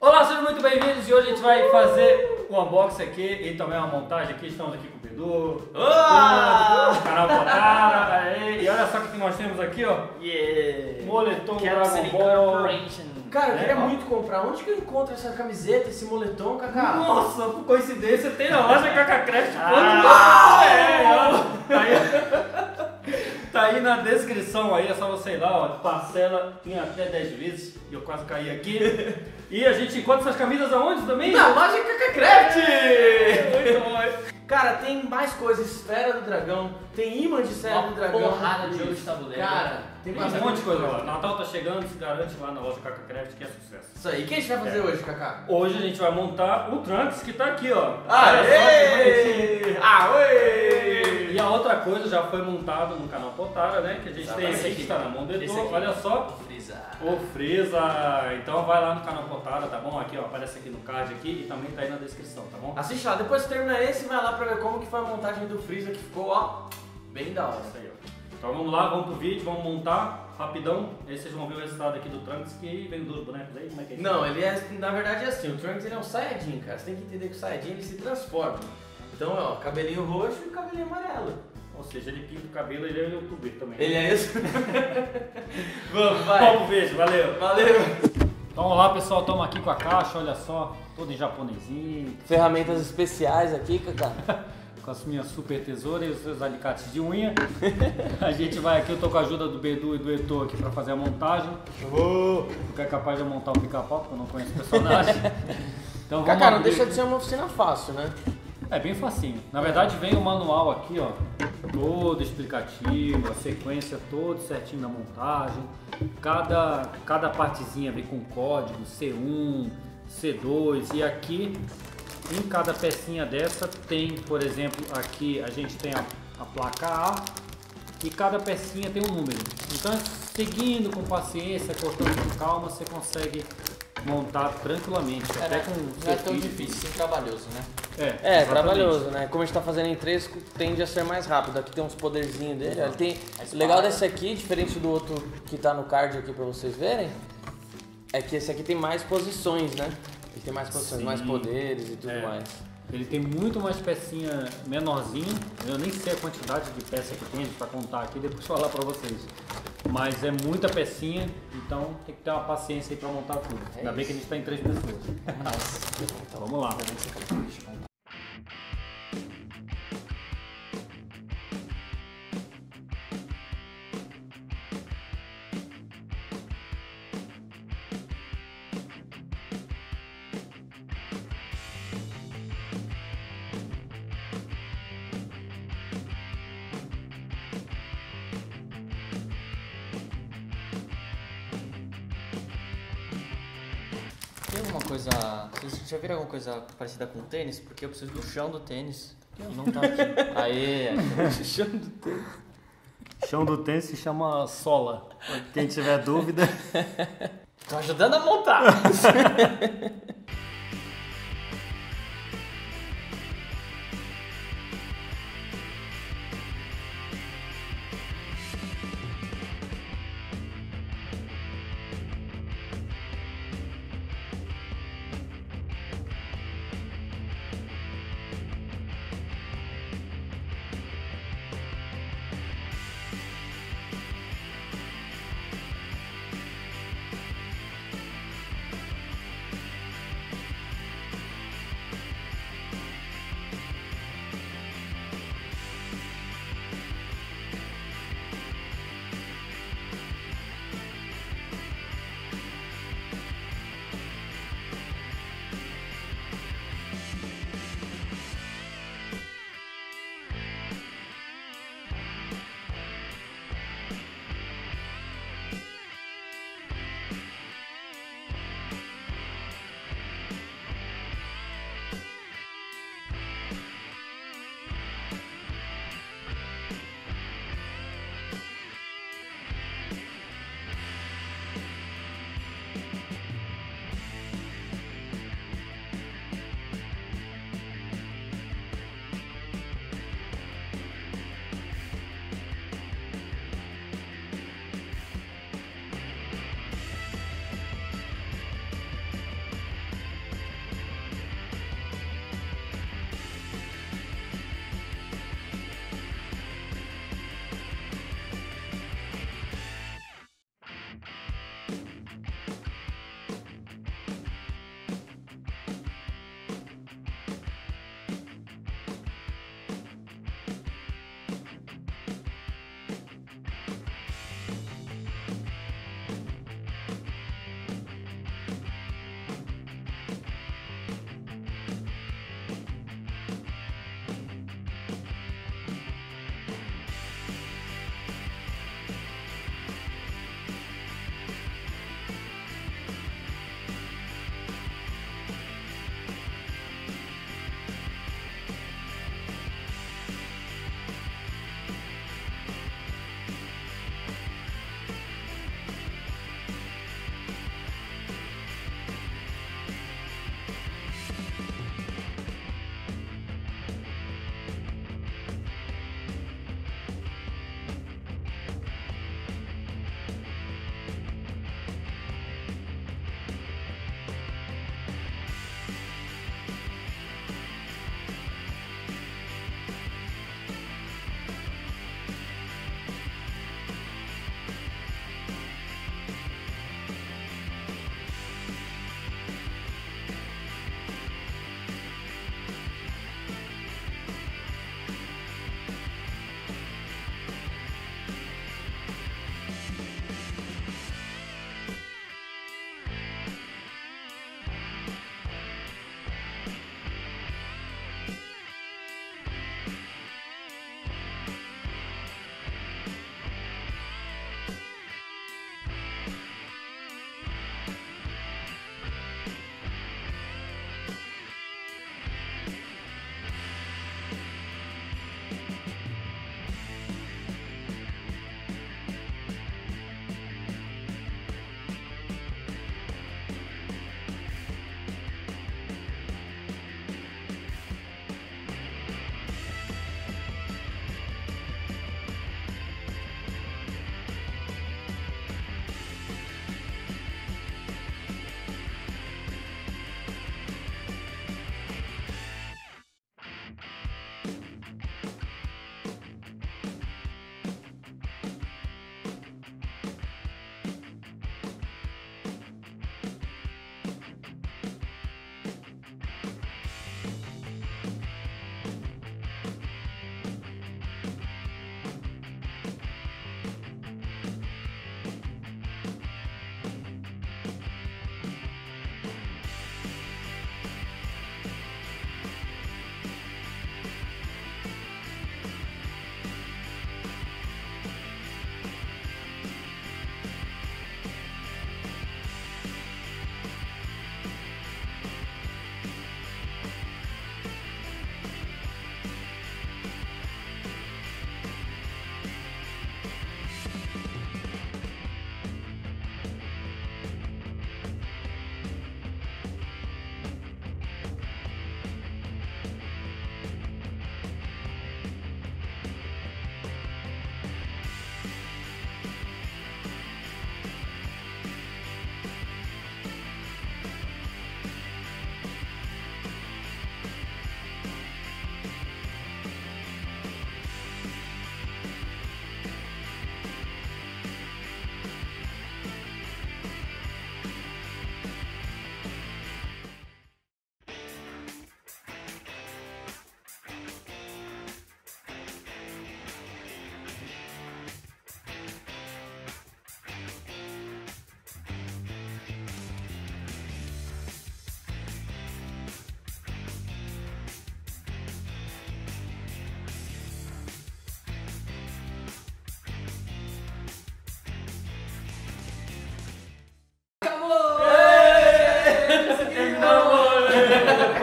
Olá, sejam muito bem-vindos e hoje a gente vai fazer um unboxing aqui e também uma montagem aqui. Estamos aqui com o Bedu, Ah! o canal Potara, aí. e olha só o que nós temos aqui, ó. Yeah! Moletom Dragon Ball. Cara, eu É, queria ó. muito comprar. Onde que eu encontro essa camiseta, esse moletom, Kaká? Nossa, por coincidência, tem na loja CacaCraft. Ah! É, aí, tá aí na descrição aí, é só você ir lá, ó. Parcela em até 10 vezes. E eu quase caí aqui. E a gente encontra essas camisas aonde também? Na loja Kakacraft! Muito bom, hein? Cara, tem mais coisas. Esfera do dragão, tem imã de esfera Uma do dragão. porrada de jogo de tabuleiro. Cara, tem Tem bastante um monte de coisa lá. Natal tá chegando, se garante lá na loja CacaCraft que é sucesso. Isso aí. O que a gente vai fazer É. hoje, Kaká? Hoje a gente vai montar o Trunks que tá aqui, ó. Bonitinho. Aê! Aê! Outra coisa já foi montado no canal Potara, né? Que a gente Exato. tem Esse aqui, que está na mão do aqui. Olha só, Freeza. o Freeza. Então vai lá no canal Potara, tá bom? Aqui, ó, aparece aqui no card aqui e também tá aí na descrição, tá bom? Assiste lá, depois que terminar esse, vai lá pra ver como que foi a montagem do Freeza, que ficou, ó, bem da hora. Isso aí, ó. Então vamos lá, vamos pro vídeo, vamos montar rapidão. Aí vocês vem ver o resultado aqui do Trunks que vem dos bonecos aí, como é que é isso? Não, ele é, na verdade é assim, o Trunks ele é um Saiyajin, cara. Você tem que entender que o Saiyajin ele se transforma. Então, ó, cabelinho roxo e cabelinho amarelo. Ou seja, ele pinta o cabelo, ele é youtuber também. Ele é esse? Vamos, vai. Vamos pro vídeo, valeu! Valeu. Então vamos lá pessoal, estamos aqui com a caixa, olha só, todo em japonesinho, Ferramentas especiais aqui, Kaká. com as minhas super tesouras e os seus alicates de unha. A gente vai aqui, eu tô com a ajuda do Bedu e do Etor aqui para fazer a montagem. Porque é capaz de montar o pica-pau, porque eu não conheço o personagem. Então vamos Kaká, não abrir. deixa de ser uma oficina fácil, né? É bem facinho. Na verdade vem o manual aqui, ó, todo explicativo, a sequência todo certinho da montagem. Cada, cada partezinha vem com código C1, C2 e aqui em cada pecinha dessa tem, por exemplo, aqui a gente tem a, a placa A e cada pecinha tem um número. Então, seguindo com paciência, cortando com calma, você consegue montar tranquilamente, até com Não é tão difícil, sim trabalhoso, né? É, É, trabalhoso, né? Como a gente tá fazendo em três, tende a ser mais rápido. Aqui tem uns poderzinhos dele. Ele tem... Espada. legal desse aqui, diferente do outro que tá no card aqui pra vocês verem, é que esse aqui tem mais posições, né? Ele tem mais posições, Sim. mais poderes e tudo É. mais. Ele tem muito mais pecinha menorzinha. Eu nem sei a quantidade de peça que tem pra contar aqui, depois falar pra vocês. Mas é muita pecinha, então tem que ter uma paciência aí pra montar tudo. É Ainda bem que a gente tá em três pessoas. Então vamos lá. Coisa. Vocês já viram alguma coisa parecida com tênis? Porque eu preciso do chão do tênis. Não tá aqui. Aê, Chão do tempo. Chão do tênis se chama sola. Quem tiver dúvida. tô ajudando a montar.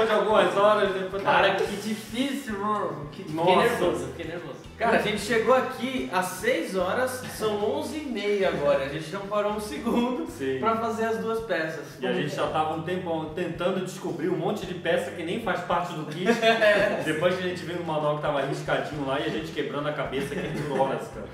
Depois de algumas horas, depois Cara, que difícil, mano. Que... Fiquei nervoso, fiquei nervoso. Cara, a gente chegou aqui às 6 horas, são 11h30 agora. A gente não parou um segundo Sim. pra fazer as duas peças. E a gente já tava um tempão tentando descobrir um monte de peça que nem faz parte do kit. Depois que a gente viu no manual que tava riscadinho lá e a gente quebrando a cabeça aqui por horas, cara.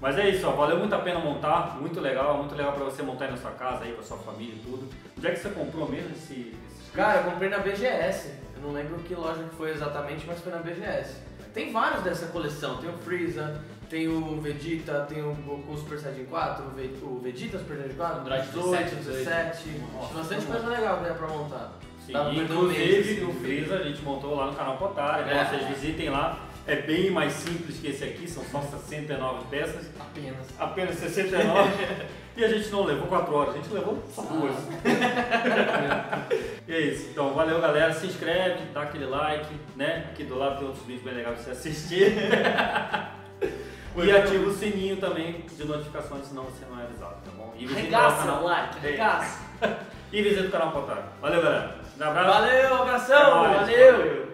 Mas é isso, ó, valeu muito a pena montar, muito legal, muito legal pra você montar aí na sua casa, aí com a sua família e tudo. Onde é que você comprou mesmo esse, esses Cara, eu comprei na BGS. Eu não lembro que loja que foi exatamente, mas foi na BGS. Tem vários dessa coleção. Tem o Freeza, tem o Vegeta, tem o Goku Super Saiyajin 4, o, Ve- o Vegeta Super Saiyajin 4, Android 18, 17, 17. Nossa, bastante vamos coisa legal que dá pra montar. Sim, inclusive assim, o de Freeza a gente montou lá no canal Potária, então É. vocês visitem lá. É bem mais simples que esse aqui, são só 69 peças, Apenas. apenas 69. e a gente não levou 4 horas, a gente levou só duas. e é isso, então valeu galera, se inscreve, dá aquele like, né? Aqui do lado tem outros vídeos bem legais pra você assistir. e ativa o sininho também de notificações, senão você não é avisado, tá bom? E lá o like, arregaça. E visita o canal Potária. Valeu galera, um abraço. Valeu, abração! É nóis.